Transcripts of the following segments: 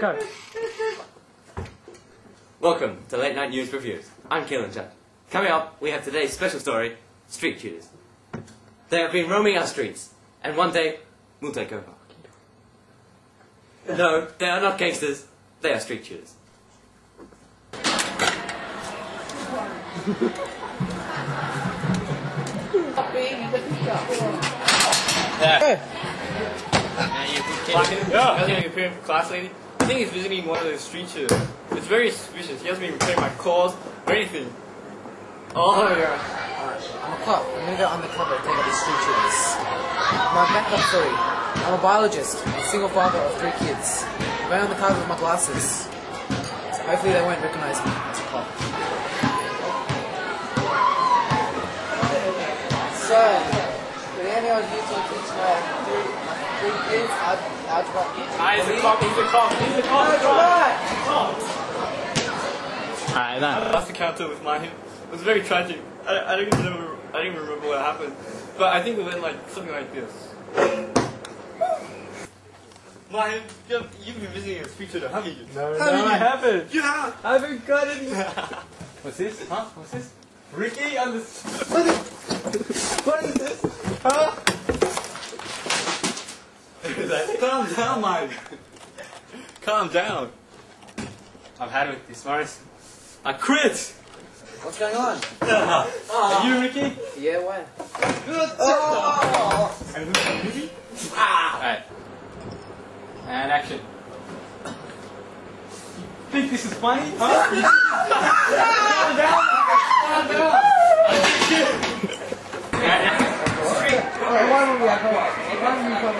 Go. Welcome to Late Night News Reviews. I'm Keelan Judd. Coming up, we have today's special story, Street Cheaters. They have been roaming our streets, and one day, we'll take over. No, they are not gangsters, they are street cheaters. Yeah. He hasn't been preparing for class lately. I think he's visiting one of the street tutors. It's very suspicious. He hasn't been returning my calls or anything. Oh, yeah. I'm a cop. I'm gonna go undercover and take out these street tutors. My backup story. I'm a biologist, a single father of three kids. I'm wearing the car with my glasses. So hopefully they won't recognize me as a cop. So, did any of you two teach my three, my three kids al- algebra? Ah, he's a cop. He's a cop. He's a cop. Alright, then. Last encounter with Mahim was very tragic. I, I don't even remember. I don't even remember what happened. But I think it went like something like this. Mahim, you've, you've been visiting a street tutor, haven't you? No, Haven't no, you? I haven't. You have. I haven't got any. What's this? Huh? What's this? Ricky on the. What is, what is this? Huh? Calm down, Mahim. Calm down. I've had it with this, Morris. I quit. What's going on? Are you Ricky? Yeah, why? Good. Are you Ricky? Alright. And action. Think this is funny? Huh?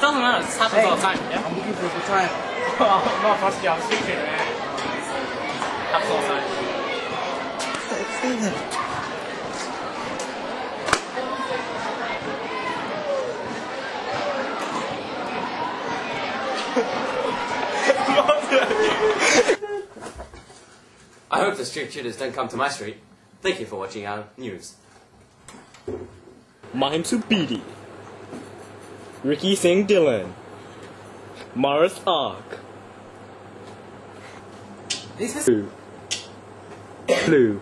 doesn't matter, this happens all the time, yeah? I'm looking for a good time. Not first job, street tutor, man. Happens all the time. I hope the street tutors don't come to my street. Thank you for watching our news. Mahim Subidi, Ricky Singh Dillon, Morris Ark, This is Blue, Blue,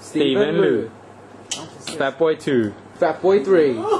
Stephen Liu, Fat Boy 2, Fat Boy 3.